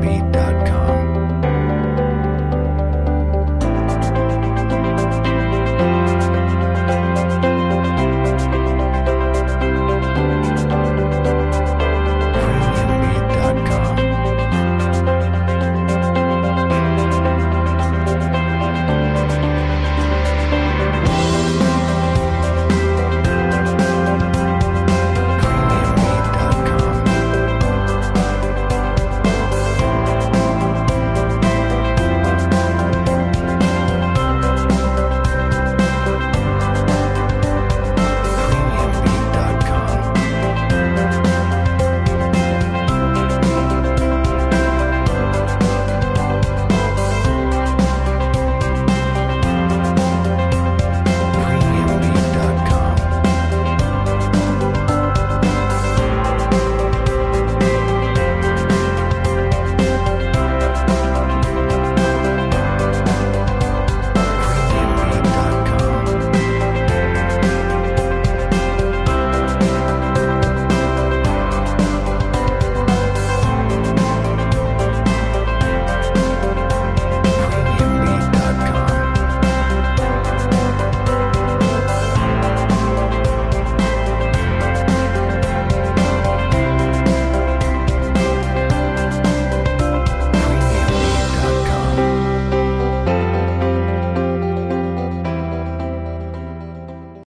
Bumby.com.